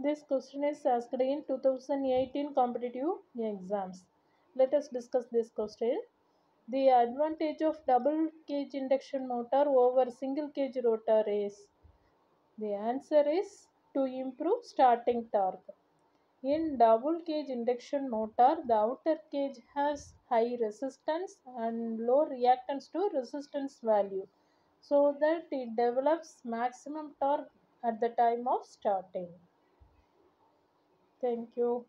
This question is asked in 2018 competitive exams. Let us discuss this question. The advantage of double cage induction motor over single cage rotor is the answer is to improve starting torque. In double cage induction motor, the outer cage has high resistance and low reactance to resistance value so that it develops maximum torque at the time of starting. Thank you.